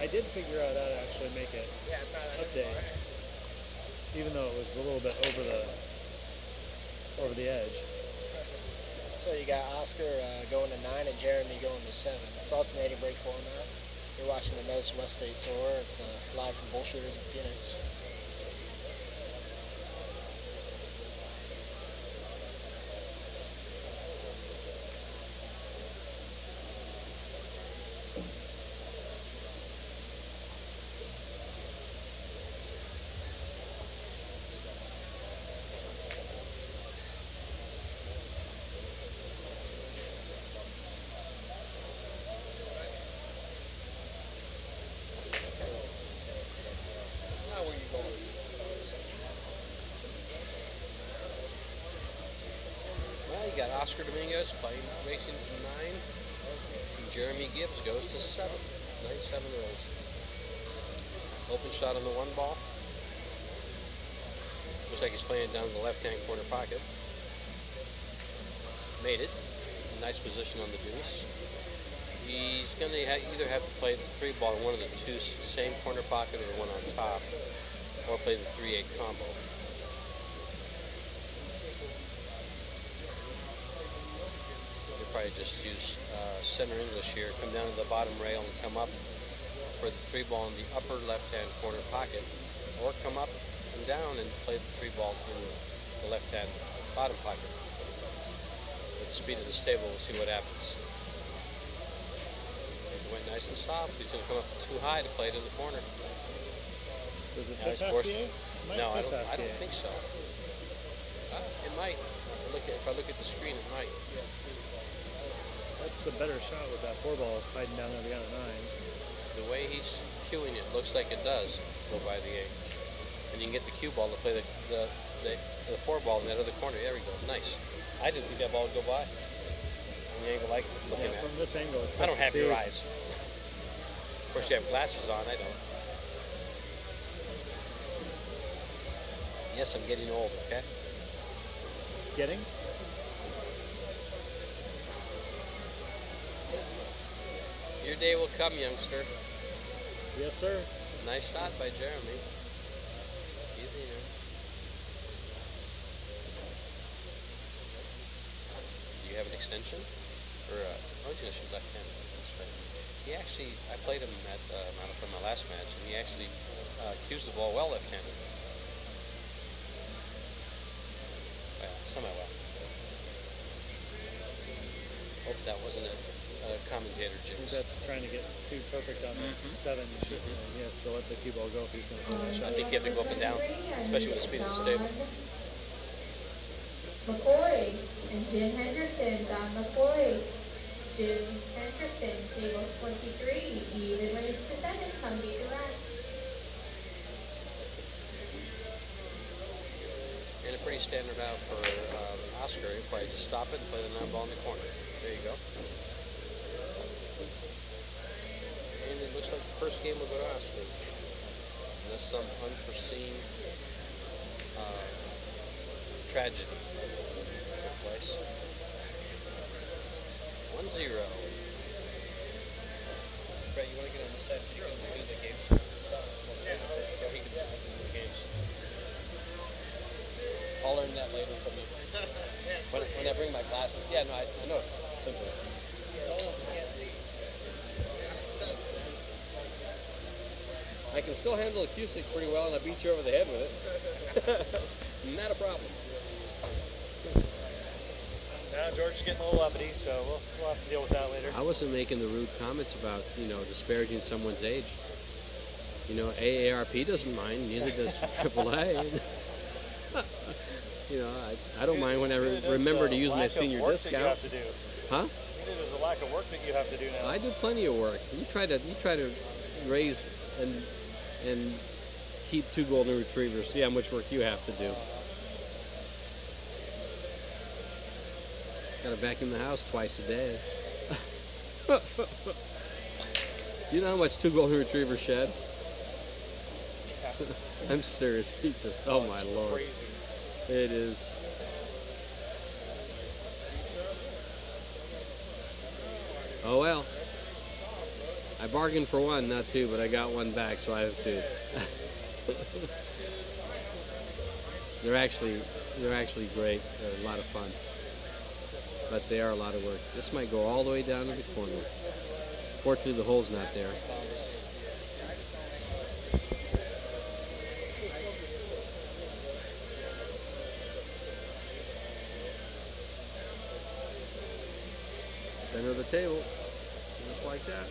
I did figure out how to actually make it Yeah, it's not that update, even though it was a little bit over the over the edge. So you got Oscar uh, going to nine and Jeremy going to seven. It's alternating break format. You're watching the Medicine West State Tour. It's uh, live from Bull Shooters in Phoenix. Oscar Dominguez playing racing to nine. Jeremy Gibbs goes to seven. Nine seven race. Open shot on the one ball. Looks like he's playing down the left hand corner pocket. Made it. Nice position on the deuce. He's going to ha- either have to play the three ball in one of the two same corner pocket or the one on top, or play the three eight combo. Just use uh, center English here, come down to the bottom rail and come up for the three ball in the upper left-hand corner pocket, or come up and down and play the three ball in the left-hand bottom pocket. With the speed of this table, we'll see what happens. It went nice and soft. He's going to come up too high to play it in the corner. Does it Now past forced- the No, I don't. I don't think so. Uh, it might. If I look at, if I look at the screen, it might. That's a better shot with that four ball hiding down there beyond the nine. The way he's cueing it looks like it does go by the eight. And you can get the cue ball to play the the, the, the four ball in that other corner. There we go. Nice. I didn't think that ball would go by. From the angle like looking Yeah, at. from this angle, it's I don't have your eyes. Of course, you have glasses on. I don't. Yes, I'm getting old. Okay. Getting? Day will come, youngster. Yes, sir. Nice shot by Jeremy. Easy now. Do you have an extension? Or uh, oh, he's gonna shoot left-handed. That's right. He actually, I played him at uh, from my last match, and he actually uh, cues the ball well left-handed. Well, semi-well. Hope that wasn't a, a commentator I jinx. that's trying to get too perfect on the mm-hmm. seven. You should, he has to let the cue ball go if he's going to play that I think you have to go up and down, especially with the speed of this table. McCoy and Jim Hendrickson, Don McCoy. Jim Hendrickson, table 23, even race to seven, come get your ride. And a pretty standard out for um, Oscar. He'll probably just stop it and play the nine ball in the corner. There you go. And it looks like the first game will go to Oscar. Unless some unforeseen uh, tragedy took place. 1 0. Brett, you want to get on the side so you can do the games? Yeah. So he can listen to the games. I'll learn that later from you. when, when I bring my glasses. Yeah, no, I, I know it's simple. Can still handle a cue stick pretty well, and I beat you over the head with it. Not a problem. Now George is getting a little uppity, so we'll, we'll have to deal with that later. I wasn't making the rude comments about, you know, disparaging someone's age. You know, AARP doesn't mind, neither does AAA. you know, I, I don't mind when I re- remember to use my lack of senior work That you discount. have to do. Huh? It is the lack of work that you have to do now. I do plenty of work. You try to you try to raise and and keep two golden retrievers. See how much work you have to do. Got to vacuum the house twice a day. do you know how much two golden retrievers shed? I'm serious. He just oh, oh, my it's lord. Crazy. It is. Oh well. I bargained for one, not two, but I got one back, so I have two. they're actually they're actually great. They're a lot of fun, but they are a lot of work. This might go all the way down to the corner. Fortunately, the hole's not there. Center of the table, just like that.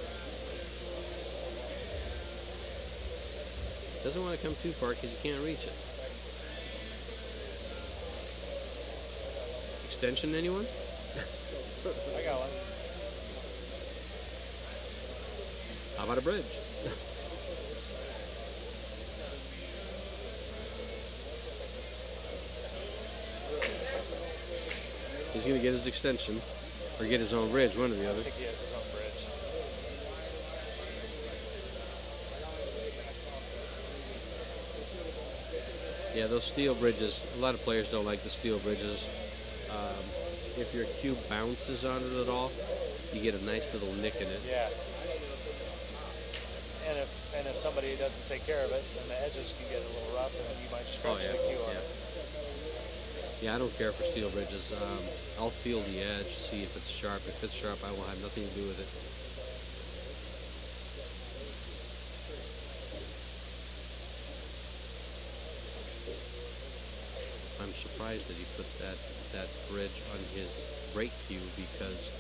Doesn't want to come too far because you can't reach it. Extension, anyone? I got one. How about a bridge? He's gonna get his extension, or get his own bridge, one or the I other. think he has his own bridge. Yeah, those steel bridges. A lot of players don't like the steel bridges. Um, if your cube bounces on it at all, you get a nice little nick in it. Yeah. And if and if somebody doesn't take care of it, then the edges can get a little rough, and then you might scratch yeah, the cue on yeah. it. Yeah, I don't care for steel bridges. Um, I'll feel the edge, see if it's sharp. If it's sharp, I will have nothing to do with it. I'm surprised that he put that that bridge on his break cue because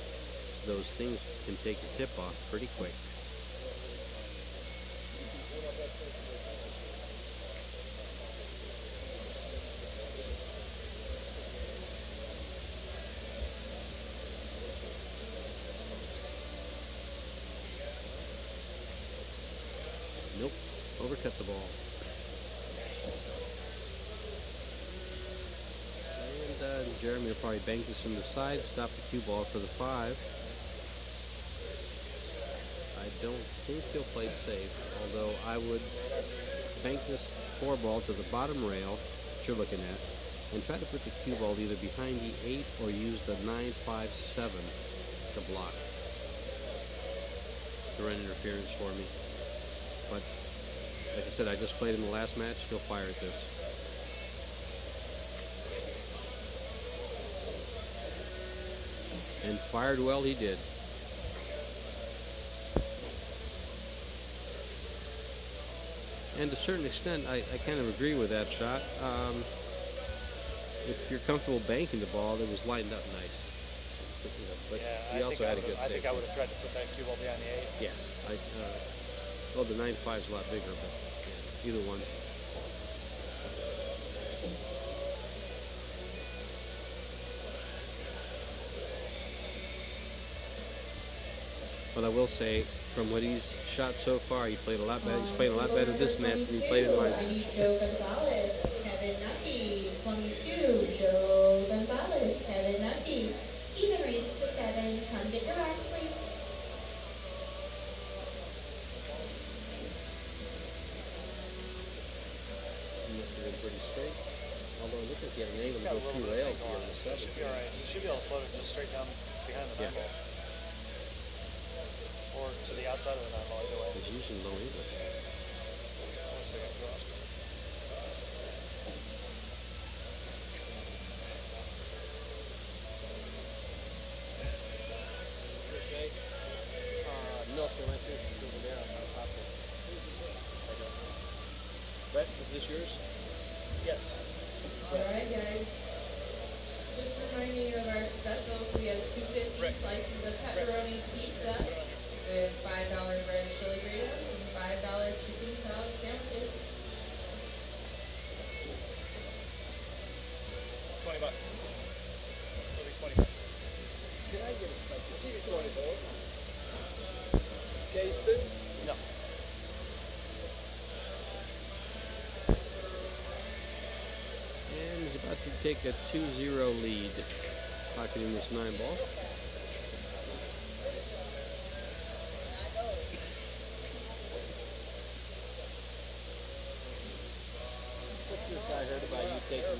those things can take your tip off pretty quick. Nope, overcut the ball. And uh, Jeremy will probably bank this in the side, stop the cue ball for the five. I don't think he'll play safe, although I would bank this four ball to the bottom rail that you're looking at and try to put the cue ball either behind the eight or use the nine five seven to block the run interference for me. But like I said, I just played in the last match. He'll fire at this. And fired well, he did. And to a certain extent, I, I kind of agree with that shot. Um, if you're comfortable banking the ball, it was lined up nice. But, you know, but Yeah, he I also think I had a would good I think I would have tried to put that cue ball behind the eight. Yeah, I, uh, well, the 9.5 is a lot bigger, but yeah, either one. But I will say, from what he's shot so far, he played a lot better. He's played a lot better this match than he played in I mine. need Joe Gonzalez, Kevin Nucky, 22. Joe Gonzalez, Kevin Nucky. Even race to seven. Come get your ride, please. He must have been pretty straight. Although it looked like he had an angle to go two rails here on in the so seven. should be all right. He should be able to float it just straight down behind the Yeah. nine ball. Or to the outside of the nine ball, either way. He's using low English. Looks like I'm crossed. Uh, no, sir, right there. She's over there on top there. Brett, is this yours? Yes. Alright guys, just reminding you of our specials, we have two fifty slices take a 2-0 lead. Pocketing this nine ball. What's this I heard about you taking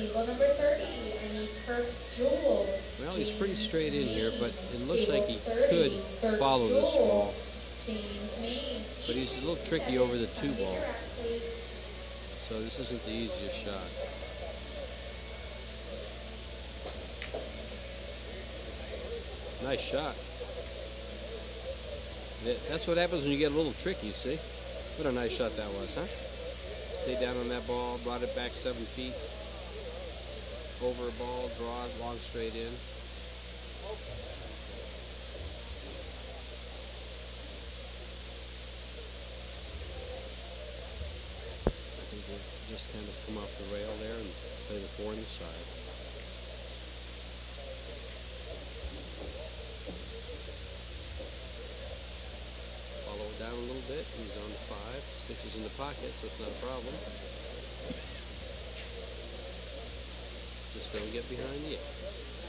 Table number 30, and. Well, he's pretty straight in here, but it looks like he could follow this ball. But he's a little tricky over the two ball. So this isn't the easiest shot. Nice shot. That's what happens when you get a little tricky, see? What a nice shot that was, huh? Stayed down on that ball, brought it back seven feet. Over a ball, draw it long straight in. I think we'll just kind of come off the rail there and play the four on the side. Follow it down a little bit. He's on the five. Six is in the pocket, so it's not a problem. Just don't get behind the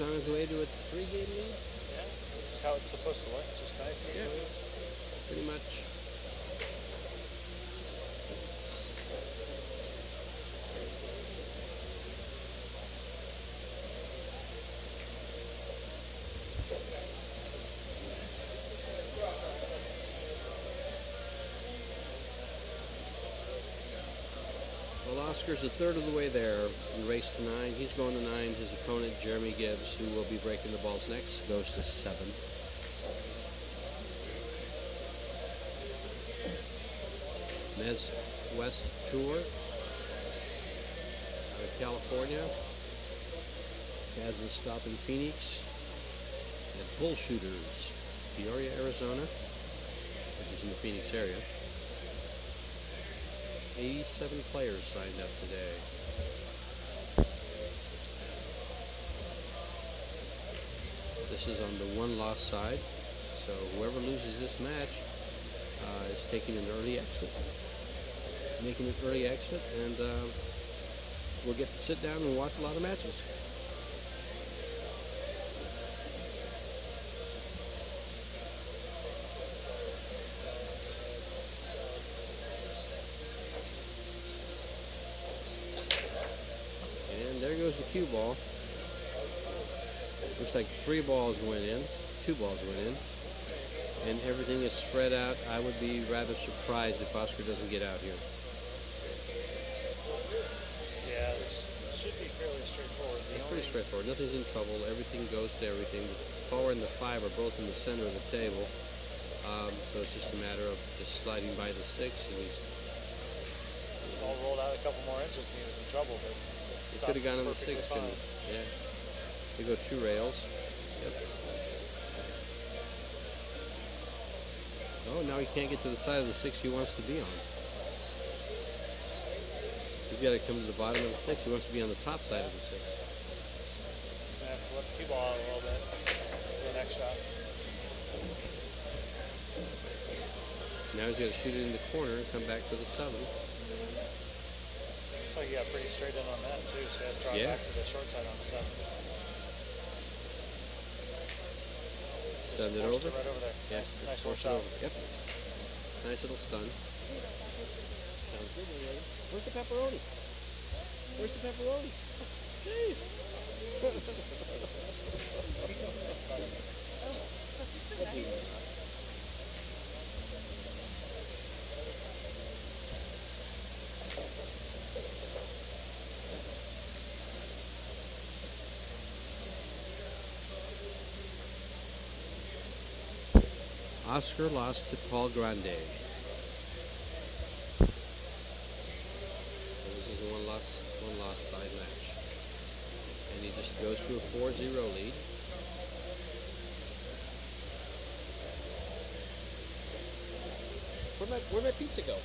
On his way to a three-game lead, Yeah, this is how it's supposed to look. Just nice and Yeah. smooth. pretty much. Well, Oscar's a third of the way there in race to nine. He's going to nine. His opponent, Jeremy Gibbs, who will be breaking the balls next, goes to seven. Mezz West Tour out of California. Has his stop in Phoenix at Bull Shooters, Peoria, Arizona, which is in the Phoenix area. 87 players signed up today. This is on the one loss side, so whoever loses this match uh, is taking an early exit, making an early exit, and uh, we'll get to sit down and watch a lot of matches. Cue ball. Looks like three balls went in, two balls went in, and everything is spread out. I would be rather surprised if Oscar doesn't get out here. Yeah, this should be fairly straightforward. The It's pretty straightforward. Nothing's in trouble. Everything goes to everything. The four and the five are both in the center of the table. Um, so it's just a matter of just sliding by the six, and he's all rolled out a couple more inches and he was in trouble, but he could have gone on the six. couldn't he? Yeah. They go two rails. Yep. Oh, now he can't get to the side of the six he wants to be on. He's got to come to the bottom of the six. He wants to be on the top side of the six. He's gonna have to let the cue ball out a little bit for the next shot. Now he's got to shoot it in the corner and come back to the seven. Looks like he got pretty straight in on that too, so he has to draw Yeah. back to the short side on the seven. Send it Forced over. Right over there. Yes, nice, nice little it shot. over. Yep. Nice little stun. Sounds good, lady. Where's the pepperoni? Where's the pepperoni? Jeez. Oscar lost to Paul Grande. So this is a one loss one loss side match. And he just goes to a 4-0 lead. Where'd my, where'd my pizza go?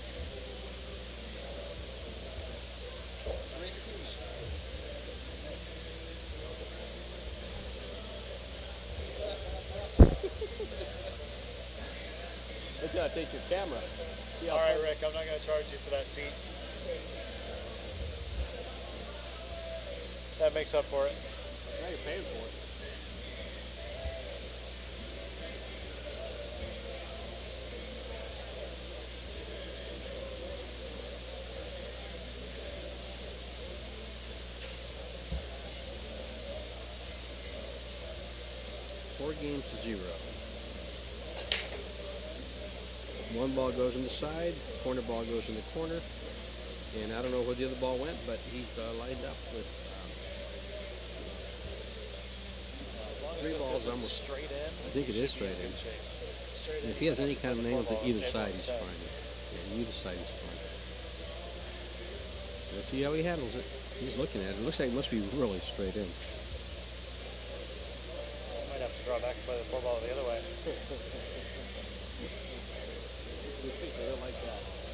It's gonna take your camera. See All right, Rick, I'm not going to charge you for that seat. That makes up for it. Now you're paying for it. Four games to zero. One ball goes in the side, corner ball goes in the corner, and I don't know where the other ball went, but he's uh, lined up with um, Three balls almost- straight in. I think it is straight in. Straight And if he has any kind of play angle to either side, he's fine. Yeah, either side is fine. Let's see how he handles it. He's looking at it. It looks like it must be really straight in. Might have to draw back to play the four ball the other way. They don't like that.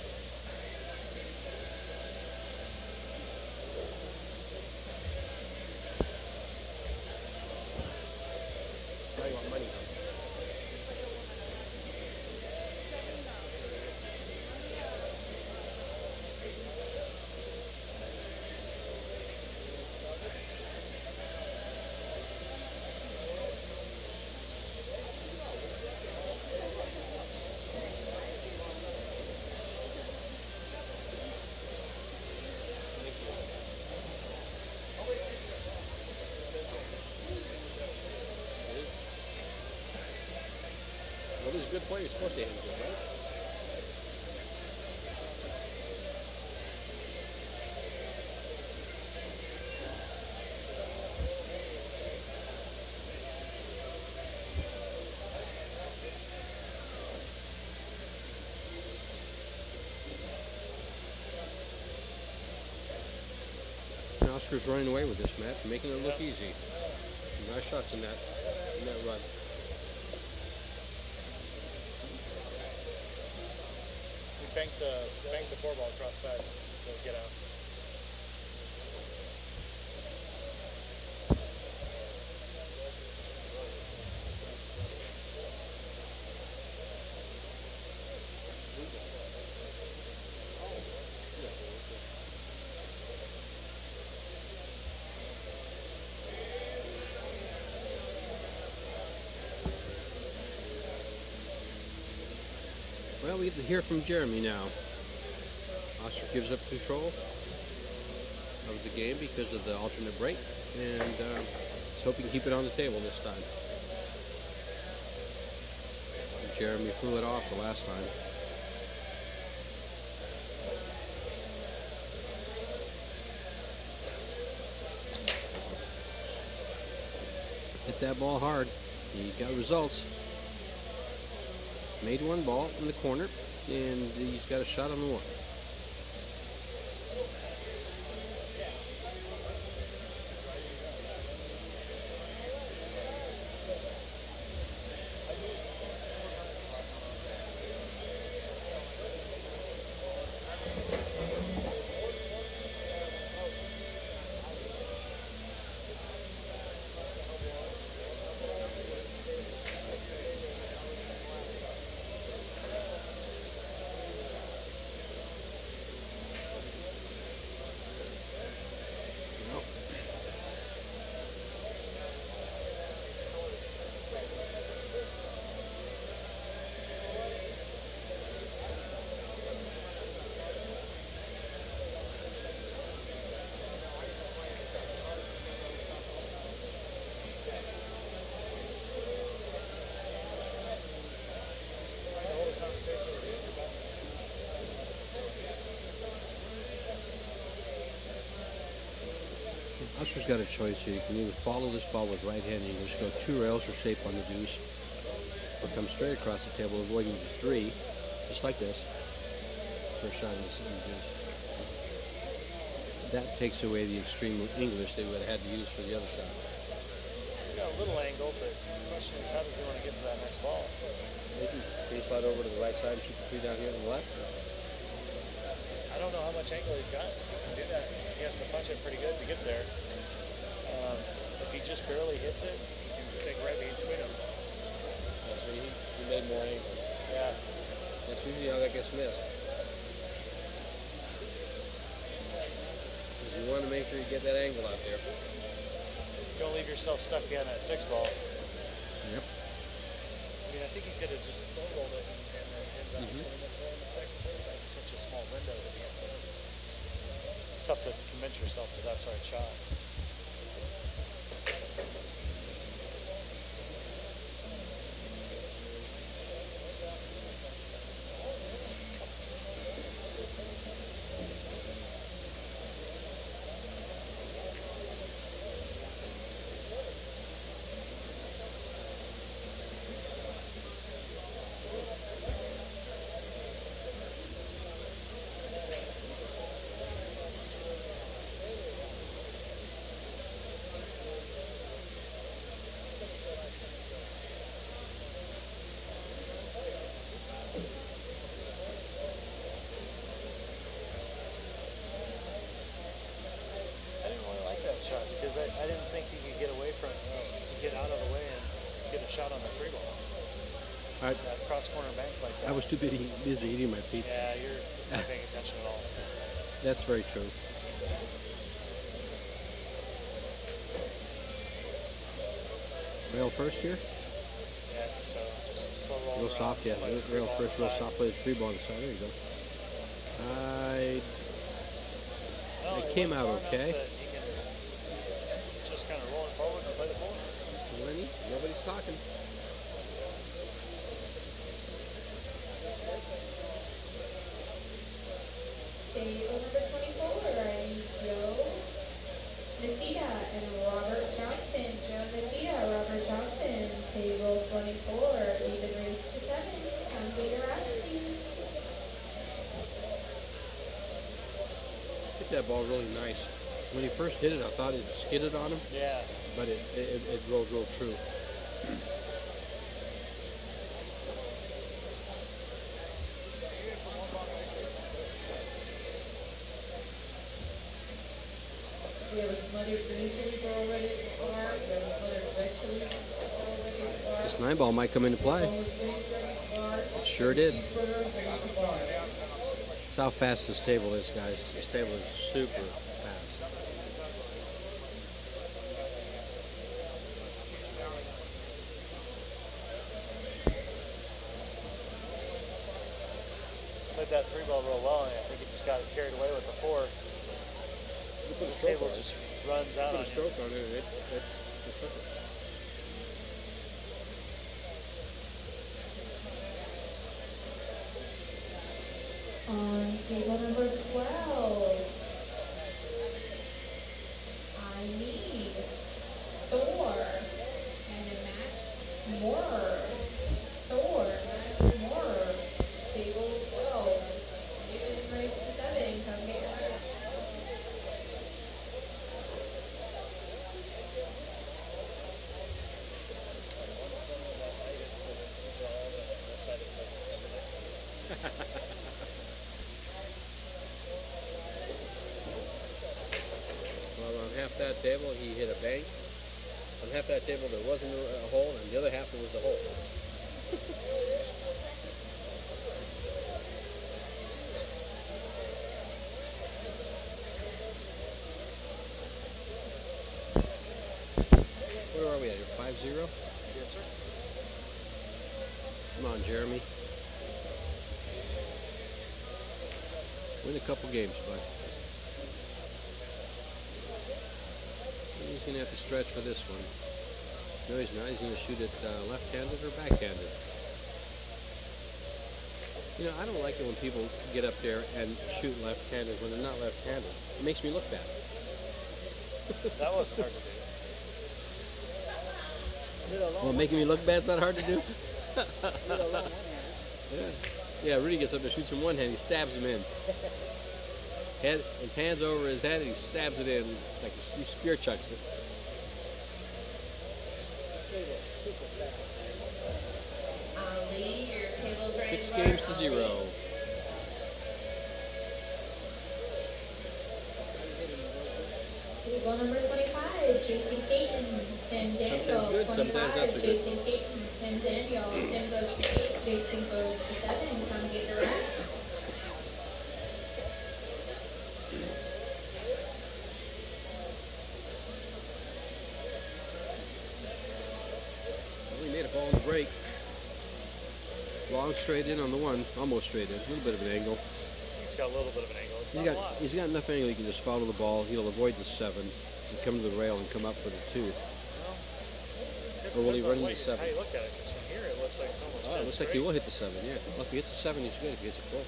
Good player. You're supposed to handle it, right? Oscar's running away with this match, making it look easy. Nice shots in that in that run. We banked the banked the four ball side to get out. Well, we get to hear from Jeremy now. Oscar gives up control of the game because of the alternate break, and let's hope he can keep it on the table this time. Jeremy flew it off the last time. Hit that ball hard. He got results. Made one ball in the corner, and he's got a shot on the one. Oscar's got a choice here. You can either follow this ball with right hand and just go two rails or shape on the deuce, or come straight across the table, avoiding the three, just like this. First shot in the deuce. That takes away the extreme English they would have had to use for the other shot. He's got a little angle, but the question is how does he want to get to that next ball? Maybe space slide over to the right side and shoot the three down here on the left. I don't know how much angle he's got. He can do that. He has to punch it pretty good to get there. Um, if he just barely hits it, he can stick right between them. So he, he made more angles. Yeah. That's usually how that gets missed. 'Cause you want to make sure you get that angle out there. Don't leave yourself stuck behind that six ball. Yep. I mean, I think he could have just low rolled it and, and then hit about 20 minutes more in the second swing. That's such a small window to be in. It's tough to convince yourself that that's our shot. I didn't really like that shot because I, I didn't think you could get away from, uh, get out of the way and get a shot on the three ball. I, That cross corner bank like that. I was too busy, busy eating my pizza. Yeah, you're not paying attention at all. That's very true. Rail first here? Yeah, I think so. Just slow roll. Real soft, yeah. play the three Rail ball the first, real soft. Play the three ball on the side. There you go. I Well, It came out okay. that you can Just kind of rolling forward and play the four. Mr. Lenny, nobody's talking. 24 even race to 7. Come get your attitude. Hit that ball really nice. When he first hit it, I thought it skidded on him. Yeah. But it, it, it rolls real true. We have a smothered green chili already. Nine ball might come into play. Sure did. That's how fast this table is, guys. This table is super fast. Played that three ball real well, and I think it just got carried away with the four. This table just runs out on you. on it. it, it, On table number 12, I need Thor and Max Moore. Thor, Max Moore, table 12, even race to seven. Come get your hat. This side it says it's number 19. Well, on half that table, he hit a bank. On half that table, there wasn't a, hole, and the other half, there was a hole. Where are we at here? 5 0? Yes, sir. Come on, Jeremy. Win a couple games, bud. He's going to have to stretch for this one. No, he's not. He's going to shoot it uh, left-handed or backhanded. You know, I don't like it when people get up there and shoot left-handed when they're not left-handed. It makes me look bad. That wasn't hard to do. Well, making me look bad is not hard to do. Yeah. Yeah, Rudy gets up there, shoots him one hand, he stabs him in. Head, his hands over his head, and he stabs it in like he spear chucks it. Ali, your table's ready Six games to zero. Table number 25, Jason Payton. Sam Daniel, good, sometimes not 25. so good. Jason Payton. Sam Daniel. Sam goes to 8. Jason goes to 7. Come get your rep. We made a ball in the break. Long straight in on the one, almost straight in. A little bit of an angle. He's got a little bit of an angle. It's He's a got he's got enough angle he can just follow the ball. He'll avoid the seven and come to the rail and come up for the two. Well, Or will he run the into you- seven? How you look at it, because from here it looks like it's almost Oh, it looks like he will hit the seven. Yeah. Well, if he hits the seven, he's good. If he hits it full.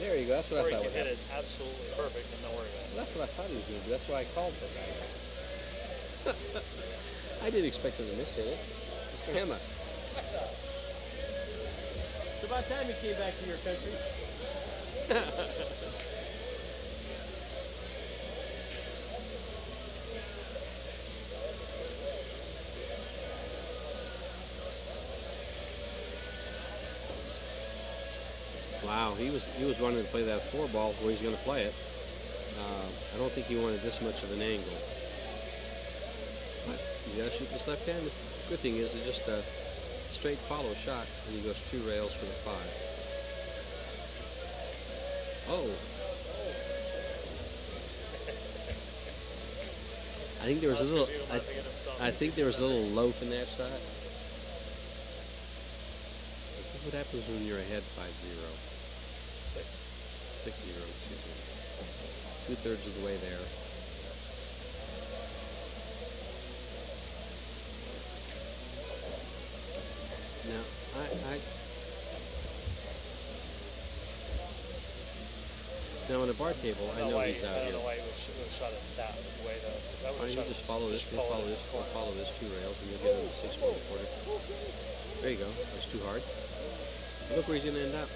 There you go. That's what Or I thought would happen. it absolutely perfect and don't worry about it. Well, that's what I thought he was going to do. That's why I called for that. I didn't expect him to miss it. Mr. Hammer. It's about time you came back to your country. Wow, he was he was wanting to play that four ball where he's going to play it. Uh, I don't think he wanted this much of an angle. You got to shoot this left hand. Good thing is it's just a straight follow shot, and he goes two rails for the five. Oh. I think there was a little. I, laughing at himself. I think there was a little loaf in that shot. This is what happens when you're ahead 5-0. Six. 6-0, excuse me. Two thirds of the way there. Now, I, I now on a bar table, I know he's I out don't here. know why he would, sh- would have shot it that way though. I would Why have don't you just it- follow this, just follow this, in the you'll corner. follow this two rails, and you'll get on the six one quarter. There you go. That's too hard. Look where he's gonna end up.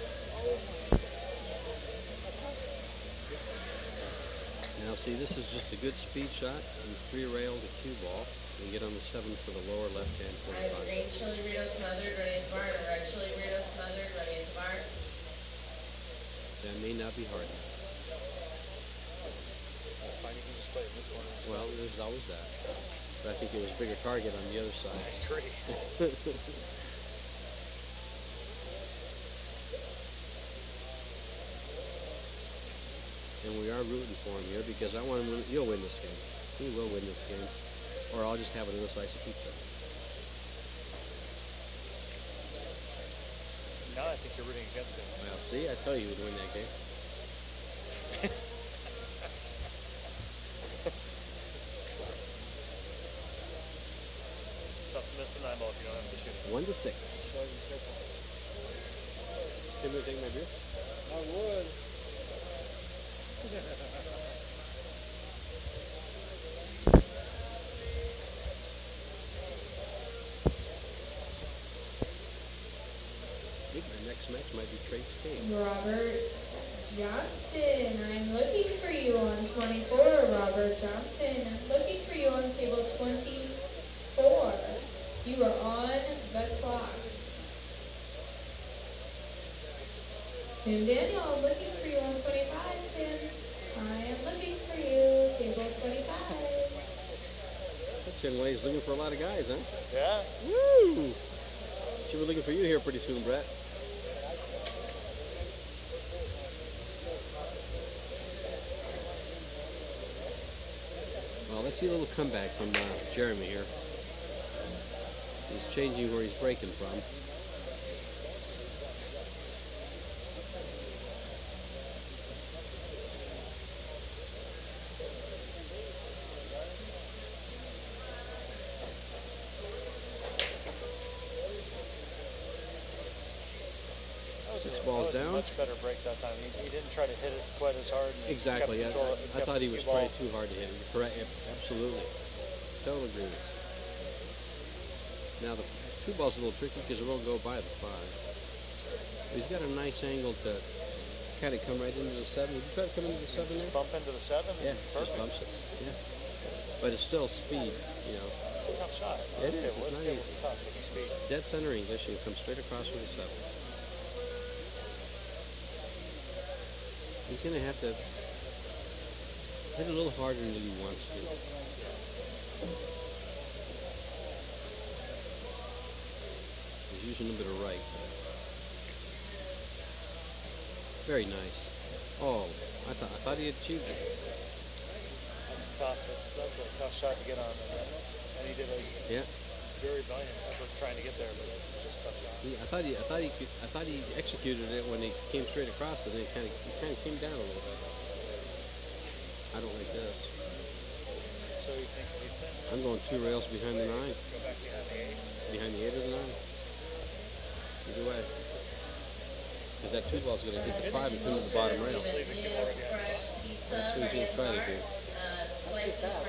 Now see, this is just a good speed shot and free rail to cue ball and get on the seven for the lower left hand corner Alright, pocket. green chili burrito smothered, ready in the barn, red chili burrito smothered, ready in the barn. That may not be hard. That's fine. You can just play it this corner. instead. Well, there's always that. But I think it was a bigger target on the other I side. agree. And we are rooting for him here because I want him. To, you'll win this game. He will win this game, or I'll just have another slice of pizza. now I think you're rooting against him. Well, see, I tell you, he'd win that game. Tough to miss a nine ball if you don't have to shoot it. One to six. Tim, you take my beer? I would. I think my next match might be Trace King. Robert Johnston, I'm looking for you on 24. Robert Johnston, I'm looking for you on table 24. You are on the clock. Tim Daniel, I'm looking for you on 25. Tim, I am looking for you, table 25. That young lady's looking for a lot of guys, huh? Yeah. Woo! She'll be looking for you here pretty soon, Brett. Let's see a little comeback from uh, Jeremy here. He's changing where he's breaking from. Better break that time. He, he didn't try to hit it quite as hard. Exactly. I, control, I, I thought he was cue trying too hard to hit it. Correct. Absolutely. Total agreement. Now the two ball's a little tricky because it won't go by the five. He's got a nice angle to kind of come right into the seven. Would you try to come into the seven there? Bump into the seven. Yeah, just perfect. bumps it. Yeah. But it's still speed, you know. It's a tough shot. It is, it's this not easy. tough with speed. Dead center English and come straight across for the seven. He's gonna have to Hit it a little harder than he wants to. He's using a bit of right. Very nice. Oh, I thought I thought he achieved it. That's tough. That's that's a tough shot to get on. And, and he did a Yeah. Very valiant effort trying to get there, but it's just tough shot. He, I thought he I thought he could, I thought he executed it when he came straight across, but then it kind of it kind of came down a little bit. I don't like this. So you think think I'm going two rails behind the nine, go back behind the eight? behind the eight or the nine. Either way. Because that two ball's going to hit the five and come to the bottom rail. Just leave the keyboard again. Fresh pizza. That's what he's gonna try to do. For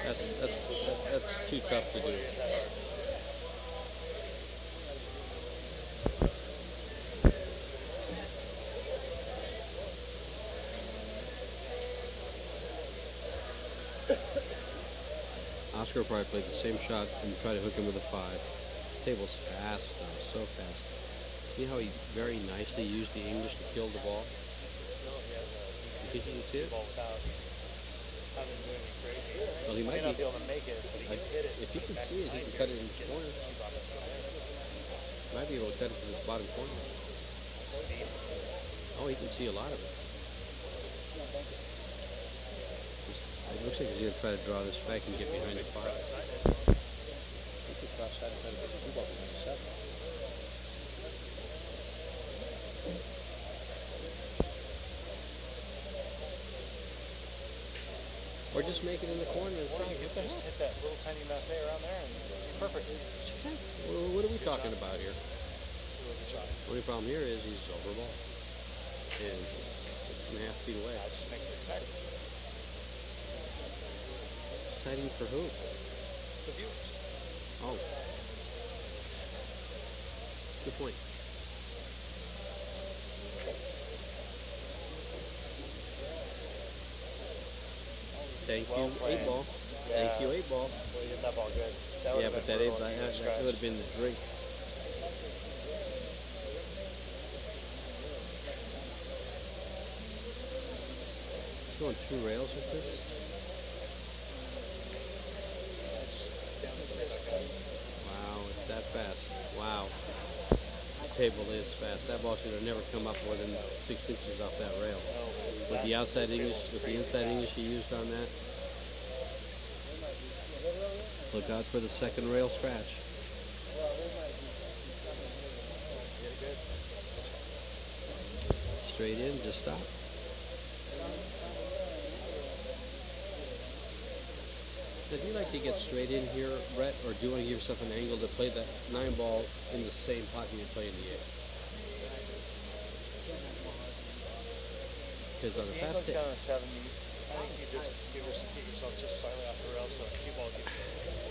That's that's that's too tough to do. Oscar probably play the same shot and try to hook him with a five. Table's fast though, so fast. See how he very nicely used the English to kill the ball? Still, he has. You think you can see it? Well, he He might not be. be able to make it, but he hit it. if he can see it, he can cut it in his corner. Might be able to cut it to this bottom corner. Oh, he can see a lot of it. It looks like he's going to try to draw this back and get behind the seven. Or just make it in the corner and Or say, you what just hit that little tiny masse around there and be perfect. What, what are we talking about here? It was a shot. The only problem here is he's over a ball. And six and a half feet away. That just makes it exciting. Exciting for who? The viewers. Oh. Good point. Thank Well you, played. eight ball. Thank you, eight ball. Well, you that ball good. That yeah, but that eight ball, that, that would have been the drink. It's going two rails with this. Wow, it's that fast. Wow. The table is fast. That ball should have never come up more than six inches off that rail. With the outside English, with the inside English he used on that. Look out for the second rail scratch. Straight in, just stop. Do you like to get straight in here, Brett, or do you want to give yourself an angle to play that nine ball in the same pocket you play in the eight? Because on the The fast England's ta- got a seven. You, I think you just give, yourself just slightly off the rail so the cue ball you,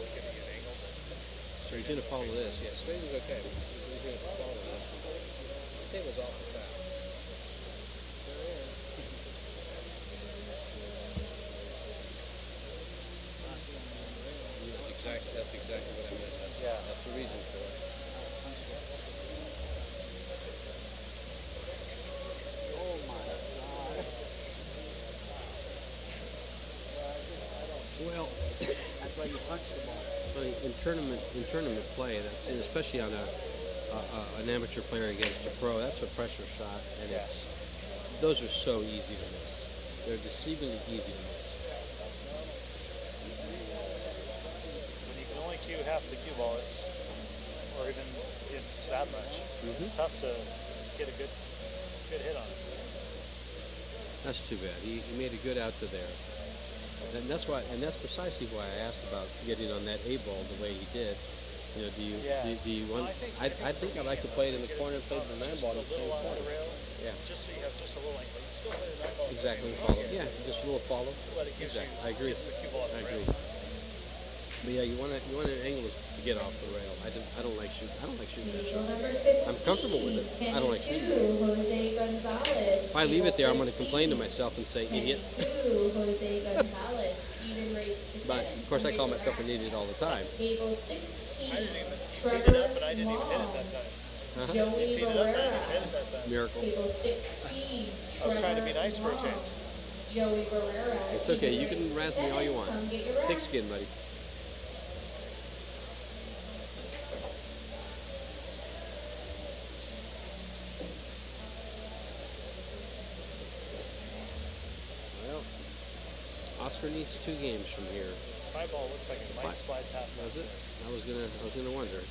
giving you an angle. So he's going to follow this. Yeah, straight is okay. He's, going to follow this. This table's awful fast. Exactly, what I meant. That's, Yeah. that's the reason for it. Oh well, That's why you punch the ball. Well, in tournament in tournament play, that's especially on a, a, a an amateur player against a pro, that's a pressure shot, and it's those are so easy to miss. They're deceivingly easy to miss. When you can only cue half the cue ball, it's, or even if it's that much, it's mm-hmm. tough to get a good, good hit on it. That's too bad. He, he made a good out to there, and that's why, and that's precisely why I asked about getting on that A ball the way he did. You know, do you Yeah. do, do you want? Well, I think- I, I think I'd like to play it in the corner and play the nine ball in the same corner. the Yeah, just so you have just a little angle. You still hit that ball the exactly. Follow. Yeah, just a little follow. But it gives Exactly. you, I agree. the ball I the agree. But yeah, you want to you want an angle to get off the rail. I don't I don't like shooting. I don't like shooting that shot. I'm comfortable with it. I don't like shooting Gonzalez. If I leave it there, I'm going to complain to myself and say idiot. Koo, Jose Gonzalez. To But of course, I call myself an idiot all the time. Table 16. I didn't even Trevor it up, but I didn't even hit it that time. Uh-huh. Joey Teed it up, but I didn't hit Barrera. it. Miracle. Table 16. I was trying to be nice for a change. Joey Barrera. It's okay, you can razz me all you want. Come get your rack. Thick skin, buddy. Oscar needs two games from here. My ball looks like it might Five. slide past that six. I was gonna, I was gonna wonder.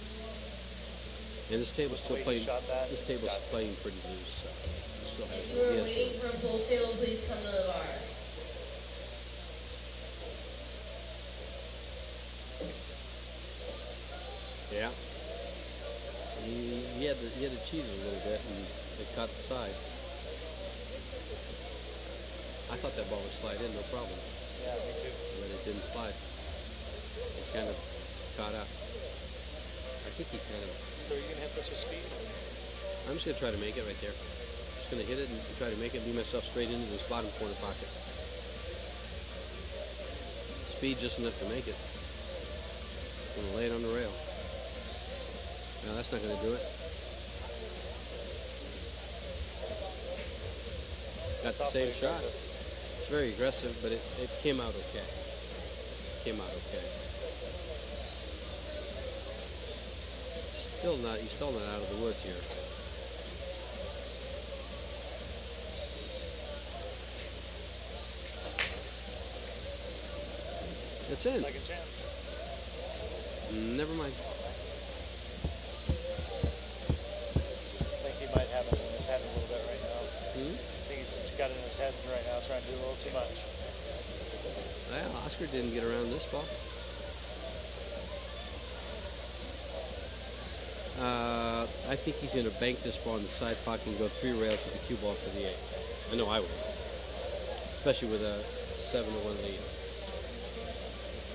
And this table's still playing. shot that, this table's table's got to. playing pretty loose. So it still has If you are yes, waiting for a pool table, please come to the bar. Yeah. He, he had to, he had to cheat it a little bit and it caught the side. I thought that ball would slide in, no problem, Yeah, me too. but it didn't slide. It kind of caught up. I think he kind of. So are you gonna hit this with speed? I'm just gonna try to make it right there. Just gonna hit it and try to make it, beat myself straight into this bottom corner pocket. Speed just enough to make it. I'm gonna lay it on the rail. No, that's not gonna do it. That's the same shot. aggressive. It's very aggressive, but it, it came out okay. Came out okay. Still not, he's still not out of the woods here. It's in. Second chance. Never mind. I think he might have it in his head a little bit right. Hmm? I think he's got it in his head right now, trying to do a little too much. Well, Oscar didn't get around this ball. Uh, I think he's going to bank this ball in the side pocket and go three rails to the cue ball for the eight. I know I would. Especially with a 7 to 1 lead.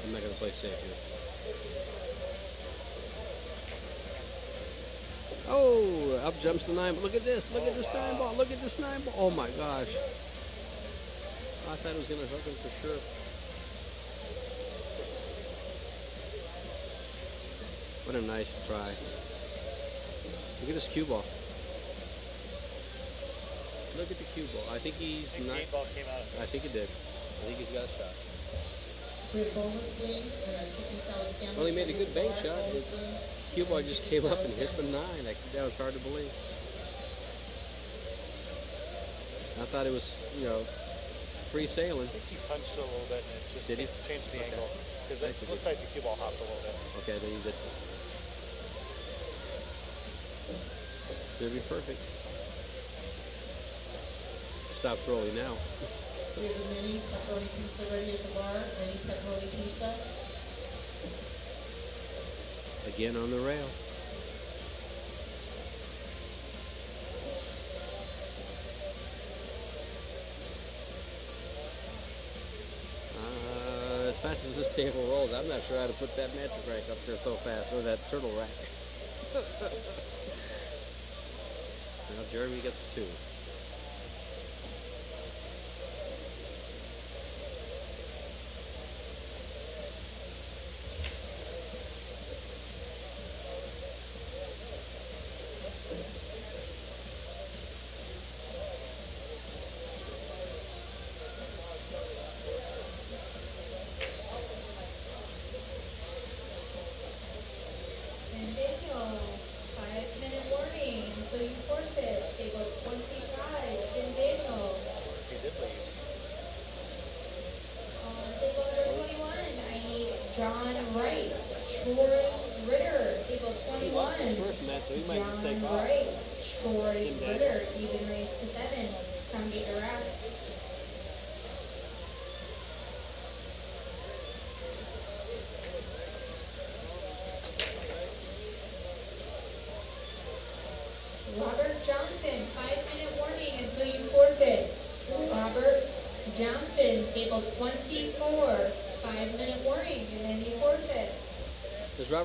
I'm not going to play safe here. Oh, up jumps the nine. Look at this. Look at this nine ball. Look at this nine ball. Oh my gosh. I thought it was going to hook him for sure. What a nice try. Look at this cue ball. Look at the cue ball. I think he's I he's think not. the eight ball came out. I think it did. I think he's got a shot. We have boneless wings and a chicken salad sandwich. Well, he made a good bank shot. Boneless Cue ball just came up and hit the nine. That, that was hard to believe. I thought it was, you know, free sailing. I think he punched a little bit and it just Did changed the Okay. angle. Because it I think looked he- like the cue ball hopped a little bit. Okay, then you did. So it'd be perfect. Stops rolling now. We have a mini pepperoni pizza ready at the bar, mini pepperoni pizza. Again on the rail. Uh, as fast as this table rolls, I'm not sure how to put that magic rack up there so fast, or that turtle rack. now Jeremy gets two.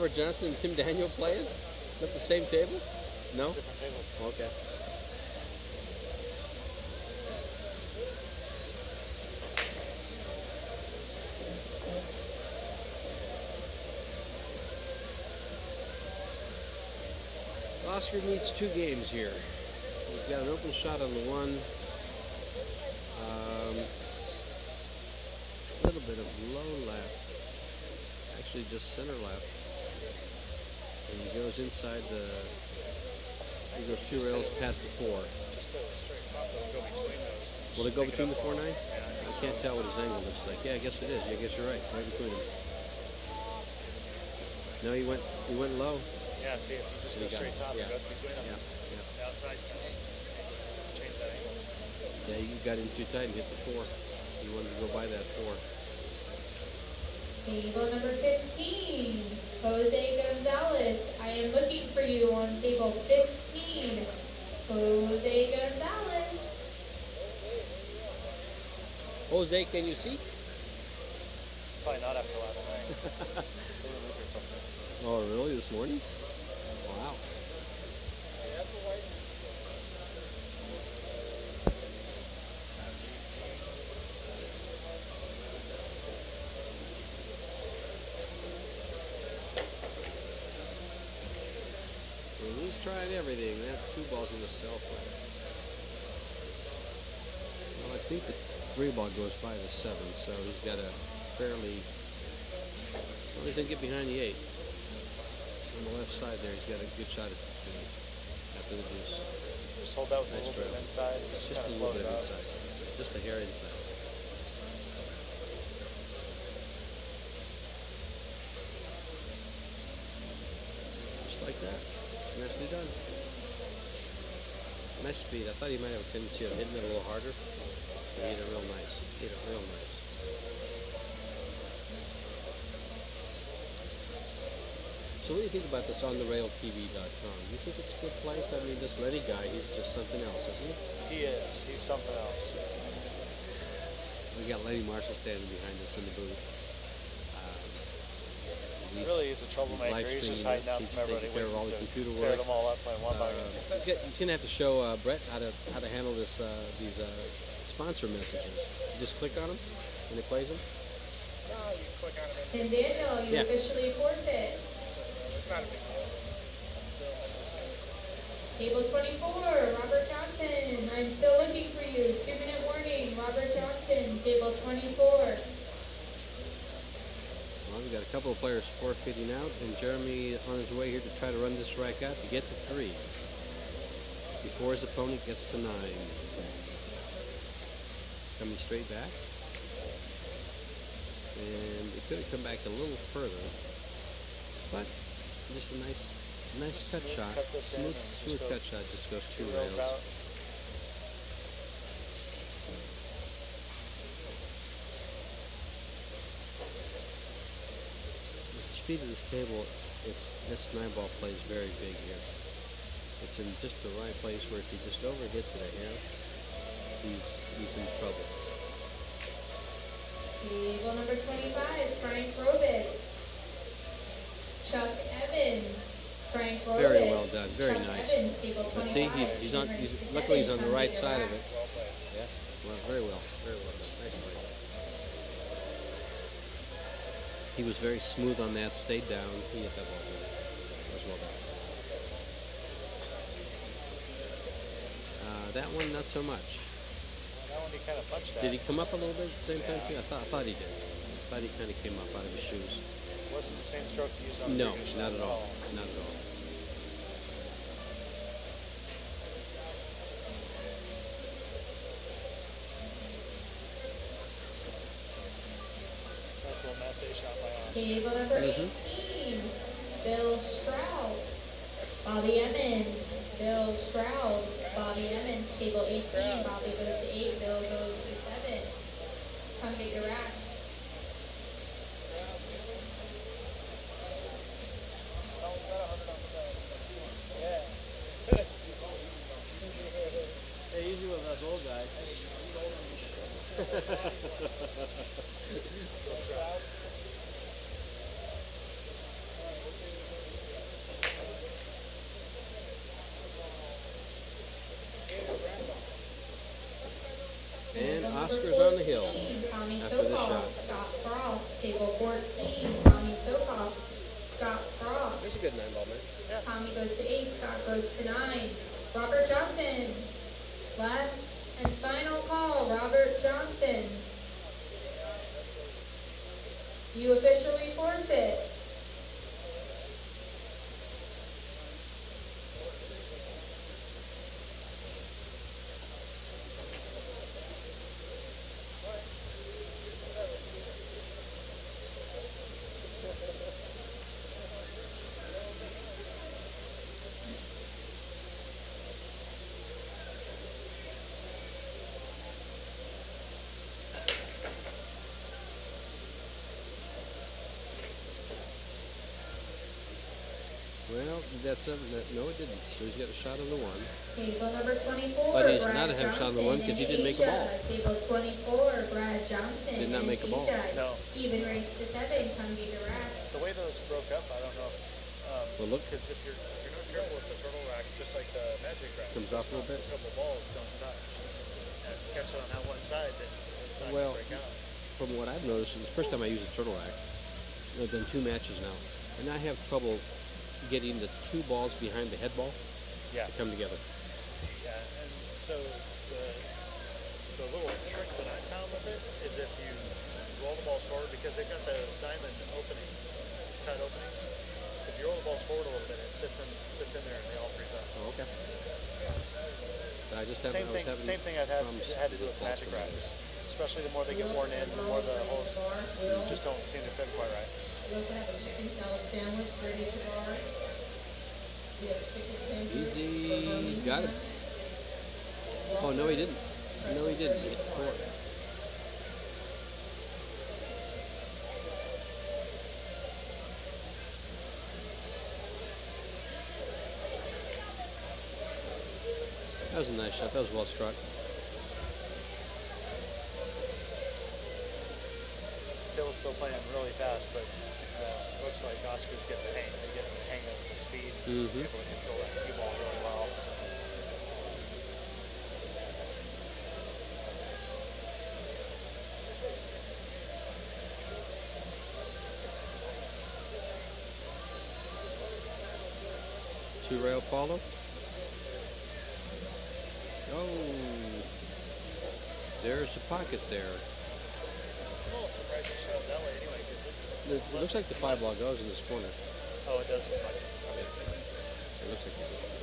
Robert Johnson and Tim Daniel playing? At the same table? No? Different tables. Okay. Oscar needs two games here. We've got an open shot on the one. Um, little bit of low left, actually just center left, and he goes inside the. He goes two rails past the four. Just go straight top, it'll go between those. Will it go between the four nine? I think I so. can't tell what his angle looks like. Yeah, I guess it is. Yeah, I guess you're right. Right between them. No, he went. He went low. Yeah, see, if you just You go got straight it. top, Yeah. it goes between them. Yeah, yeah. Outside, change that angle. Yeah, you got in too tight and hit the four. You wanted to go by that four. Table number 15, Jose Gonzalez. I am looking for you on table 15. Jose Gonzalez. Jose, can you see? Probably not after last night. They didn't leave here till six. Oh, really? This morning? Wow. Well, he's tried everything. That two balls in the cell phone. Well, I think the three ball goes by the seven, so he's got a fairly. As long as he doesn't get behind the eight. On the left side there, he's got a good shot at the three after the deuce. Just hold out with Nice a little bit trail. of inside. Just kind a little bit it out. inside. Just a hair inside. Just like that. Nicely done. Nice speed. I thought he might have a tendency of hitting it a little harder. But he hit it real nice. Hit it real nice. So what do you think about this OnTheRailTV.com? Do you think it's a good place? I mean, this Lenny guy, he's just something else, isn't he? He is. He's something else. We got Lenny Marshall standing behind us in the booth. He's- really, he's a troublemaker. live He's just streaming hiding out from everybody, care of all the waiting computer to tear work. them all up one one by Uh, one. he's, got, he's gonna have to show uh, Brett how to how to handle this uh, these uh, sponsor messages. You just click on them and it plays them. No, you click on it. Tim Daniel, you Yeah. officially forfeit. It's not a big deal. Table 24, Robert Johnson. I'm still looking for you. Two minute warning, Robert Johnson, table 24. Well, we got a couple of players forfeiting out, and Jeremy on his way here to try to run this rack out to get to three before his opponent gets to nine. Coming straight back, and it could have come back a little further, but just a nice, nice cut shot. Smooth, smooth cut shot. Just goes Two rails. rails out. With the speed of this table, it's this nine ball plays very big here. It's in just the right place where if he just overhits it a hair, he's he's in trouble. Table number 25, Frank Robitz. Chuck Evans. Frank Robitz. Very well done, very Chuck nice. Evans, table But see, he's he's on. He's luckily he's on the right side of it. Yeah. Well, very well, very well done. Nice play. He was very smooth on that. Stayed down. He hit that ball good. That was well done. Uh, that one, not so much. That one he kind of punched. Did he come up a little bit at the same time too? I thought, I thought he did. I thought he kind of came up out of his shoes. Wasn't the same stroke he used on the No, not at all. Not at all. Table number Mhm. 18, Bill Stroud. Bobby Emmons, Bill Stroud, Bobby Emmons, table 18. Bobby goes to 8, Bill goes to 7. Come get your racks. Hey, easy with us old guys. And Table number Oscar's on the hill Tommy after this Tokoff, shot. Scott Frost. Table 14, Tommy Tokoff, Scott Frost. That's a good nine ball, man. Tommy goes to 8, Scott goes to 9. Robert Johnson. Last and final call, Robert Johnson. You officially forfeit. Well, that's seven. No, it didn't. So he's got a shot on the one. Table number 24, But he's Brad not a half shot on the one Johnson 'cause he didn't make a ball. Table 24, Brad Johnson Did not and make a ball. No. Even race to seven, Cundy Direct. The way those broke up, I don't know if. Um, Well, look. Because if you're, if you're not careful with the turtle rack, just like the magic rack, Comes off a little bit. A couple balls don't touch. And if you catch it on that one side, then it's not Well, going to break out. From what I've noticed, it's the first time I use a turtle rack. I've done two matches now, and I have trouble getting the two balls behind the head ball Yeah. to come together. Yeah, and so the the little trick that I found with it is if you roll the balls forward because they've got those diamond openings, cut openings. If you roll the balls forward a little bit, it sits in sits in there and they all freeze up. Oh, okay. I just. Same thing. Same thing I've had had to do with magic racks. Especially the more they get worn in, the more the holes just don't seem to fit quite right. We also have a chicken salad sandwich ready at the bar. We have a chicken tenders. Easy. Got him. Oh no, he didn't. No, he didn't. He four. That was a nice shot. That was well struck. Still playing really fast, but uh, looks like Oscar's getting the hang, getting the hang of the speed, Mhm. able to control that cue ball really well. Two rail follow. Oh, there's a pocket there. I'm surprised it showed up that way anyway, because it, It, it looks like the five ball goes in this corner. oh, it does look like it. It looks like it.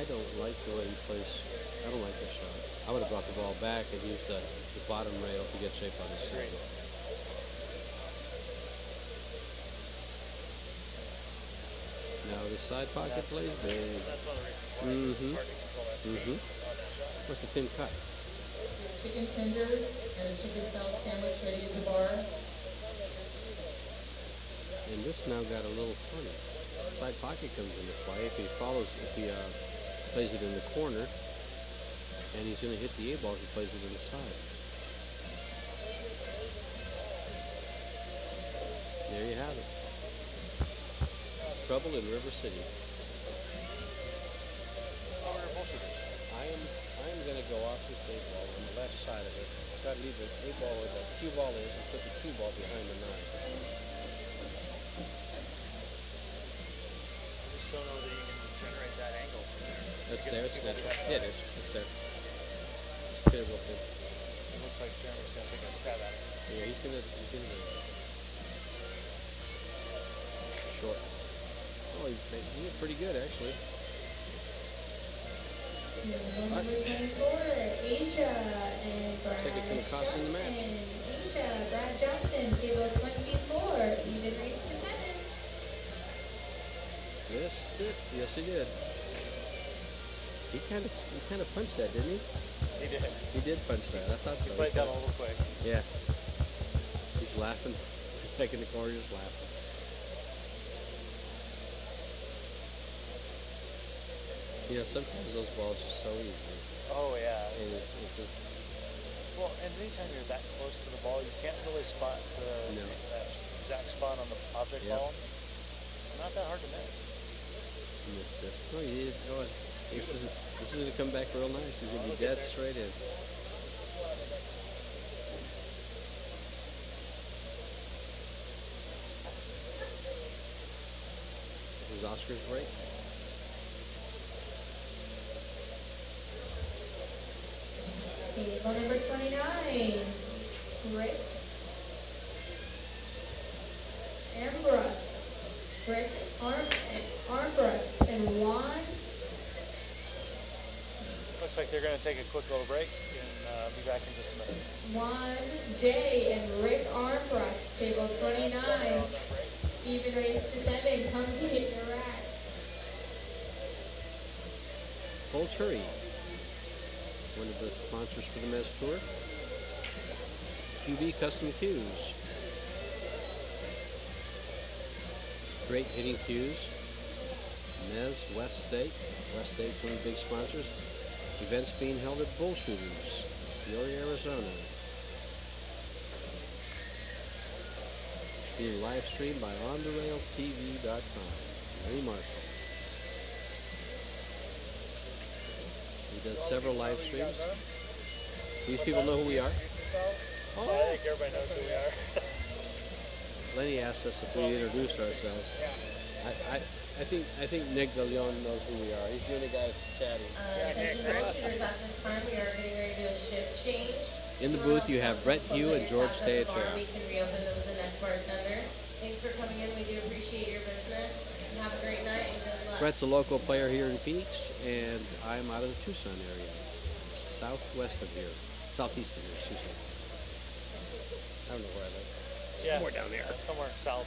I don't like the way he plays. I don't like this shot. I would have brought the ball back and used the, the bottom rail to get shape on the side. Agreed. Now the side pocket That's- plays big. That's one of the reasons why, 'cause it's Mhm. hard to control that speed Mhm. on that shot. What's the thin cut? Chicken tenders and a chicken salad sandwich ready at the bar. And this now got a little funny. Side pocket comes into play if he follows, if he uh, plays it in the corner, and he's going to hit the A ball if he plays it inside. There you have it. Trouble in River City. I am I am going to go off this A ball on the left side of it. Try to leave the A ball where the cue ball is and put the cue ball behind the nine. I just don't know that you can generate that angle That's there. It's cue natural. Yeah, up. it is. It's there. Just get it real. It looks like Jeremy's going to take a stab at it. Yeah, he's gonna he's gonna go short. Oh, he, he did pretty good actually. Table number 24, Asia and Brad like it's gonna cost him the match. Johnson. Asia, Brad Johnson, table 24, even race to seven. Yes, did. Yes, he did. He kind of he kind of punched that, didn't he? He did. He did punch that. I thought so. He played that a kinda- little quick. Yeah. He's laughing. He's back in the corner, just laughing. You know, sometimes those balls are so easy, Oh, yeah. and It's, it, it just well, and anytime you're that close to the ball, you can't really spot the No. exact spot on the object Yeah. ball. It's not that hard to miss. missed this. No, he did. Oh, this is this is gonna come back real nice. He's gonna be dead straight in. This is Oscar's break. Table number 29, Rick Ambrose. Rick like they're going to take a quick little break and uh, be back in just a minute. Juan J. and Rick Armbrust. Table 29. Even raised to seven. Come get your rack. Bolturi, one of the sponsors for the Mezz Tour. QB Custom Cues. Great hitting cues. Mezz, West State. West State, one of the big sponsors. Events being held at Bull Shooters, Peoria, Arizona. Being live streamed by OnTheRailTV.com. Lenny Marshall. He does several live streams. These people know who we are. Oh. oh. I think everybody knows who we are. Lenny asked us if we introduced ourselves. I, I, I think I think Nick DeLeon knows who we are. He's the only guy that's chatting. Uh, attention road shooters at this time, we are getting ready to do a shift change. In the If you booth, you have Brett clothes Hugh and George stocked at the bar, Theatera. We can reopen them with the next bartender. Thanks for coming in. We do appreciate your business. And have a great night and good luck. Brett's a local player here in Phoenix, and I'm out of the Tucson area, southwest of here, southeast of here, excuse me. I don't know where I live. Yeah. Somewhere down there. Somewhere south.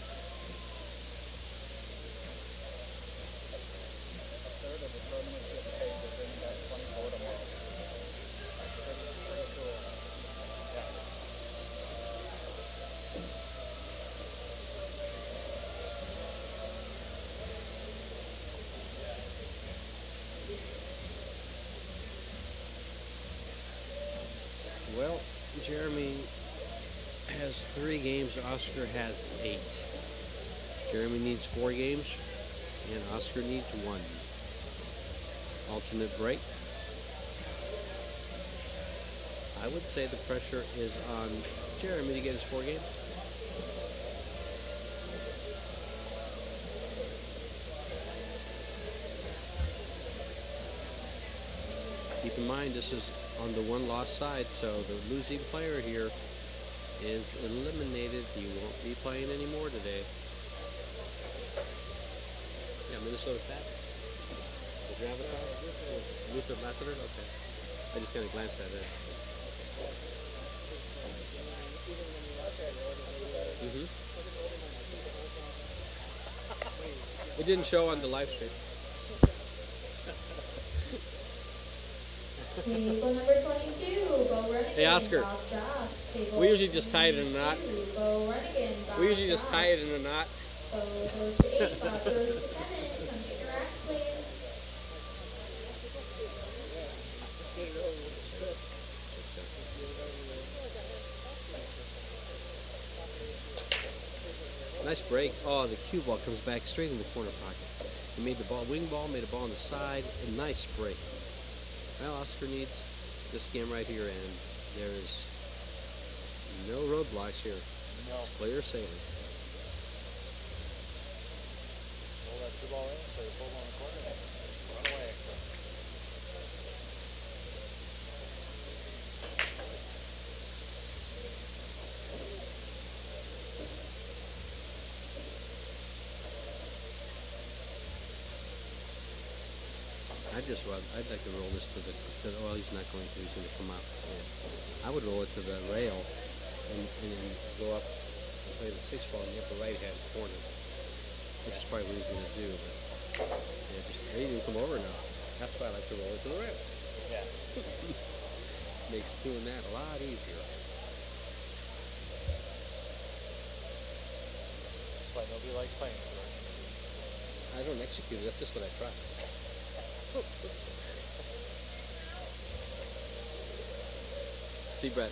third of the tournament's getting paid to bring back 24 tomorrow. Pretty, pretty cool. Well, Jeremy has three games. Oscar has eight. Jeremy needs four games, and Oscar needs one. Alternate break. I would say the pressure is on Jeremy to get his four games. Keep in mind, this is on the one loss side, so the losing player here is eliminated. He won't be playing anymore today. Yeah, Minnesota Fats. Did you have it? Carl? Luther Lassiter? Okay. I just kind of glanced at it. hmm It didn't show on the live stream. Table number 22, Bo Runnigan. Hey, Oscar. We usually just tie it in a knot. 22, Bo Runnigan. Bob We usually just tie it in a knot. Nice break. Oh, the cue ball comes back straight in the corner pocket. He made the ball, wing ball, made a ball on the side. A nice break. Well, Oscar needs this game right here, and there is no roadblocks here. No. It's clear sailing. Roll that two ball in, play the full ball in the corner, run away. I just want, I'd like to roll this to the, to the, well, he's not going to, he's going to come out. Yeah. I would roll it to the rail and, and then go up and play the six ball in the upper right hand corner, which is probably what he's going to do. But yeah, just, he didn't come over enough. That's why I like to roll it to the rail. Yeah. Makes doing that a lot easier. That's why nobody likes playing with George. I don't execute it, that's just what I try. See, Brett,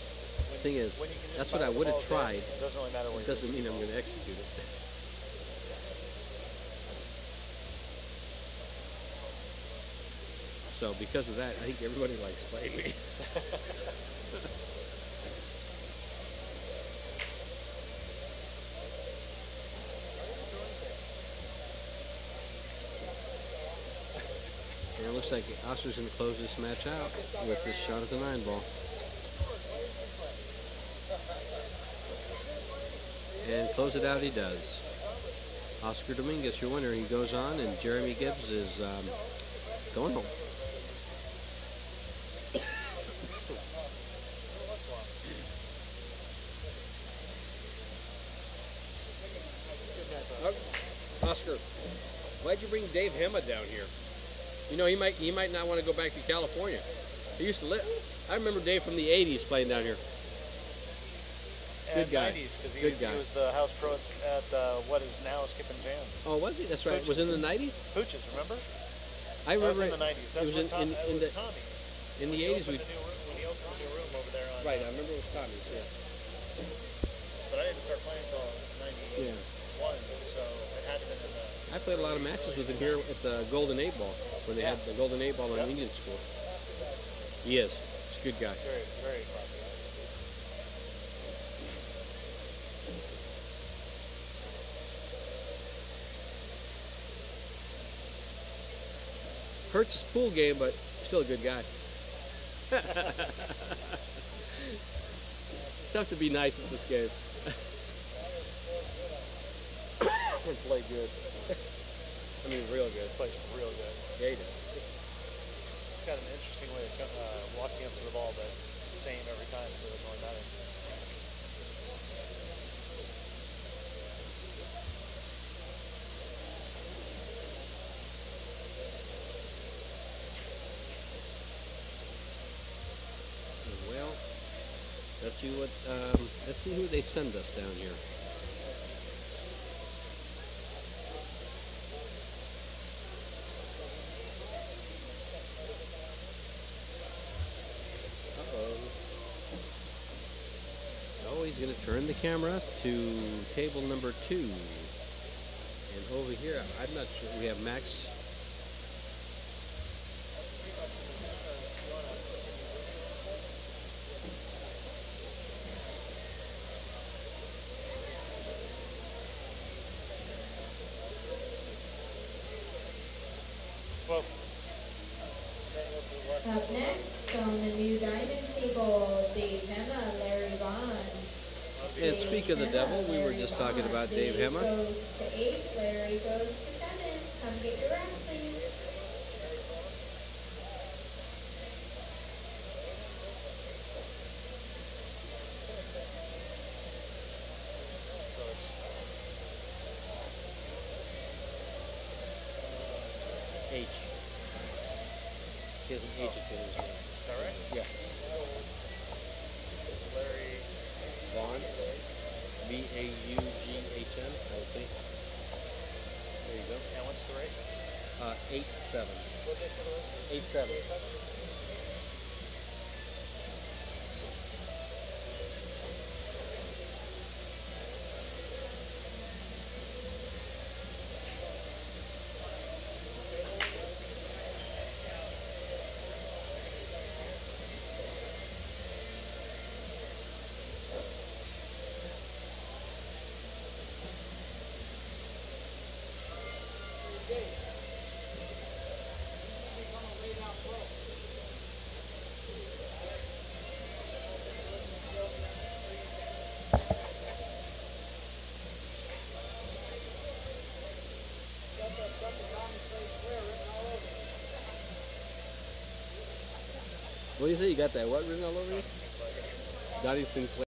thing is, when you can just that's what I would have tried. It doesn't really matter where It doesn't mean I'm going to execute it. So because of that, I think everybody likes playing me. It looks like Oscar's going to close this match out with this shot at the nine ball. Close it out he does. Oscar Dominguez, your winner. He goes on, and Jeremy Gibbs is um, going home. Oscar, why'd you bring Dave Hema down here? You know, he might he might not want to go back to California. He used to live. I remember Dave from the '80s playing down here. And Good guy. 90s, because he, Good guy. he was the house pro at, at uh, what is now Skipping Jams. Oh, was he? That's right. Was in the '90s? Pooches, remember? I That was remember in the 90s. it That's was when in, Tom, in, in was the Tommy's. in the When he 80s. We the room, when he opened the new room over there on. right. I remember it was Tommy's. Yeah. But I didn't start playing until 91, Yeah. so it had to been in the. I played a lot of matches with him here at the Golden Eight Ball when they Yeah. had the Golden Eight Ball on Yep. Indian School. He is. He's a good guy. Very, very classy. Hurts his pool game, but still a good guy. it's tough to be nice at this game. and play good. I mean, real good. Plays real good. Yeah, he does. It's it's got an interesting way of uh, walking up to the ball, but it's the same every time, so it doesn't really matter. See what. Um, let's see who they send us down here. Oh, he's going to turn the camera to table number two. And over here, I'm not sure. We have Max. Well, Up next on the new diamond table, Dave Hema, Larry Bond. And of the devil, we were just talking about Dave Hema. What do you say? You got that what written all over you? Donnie Sinclair.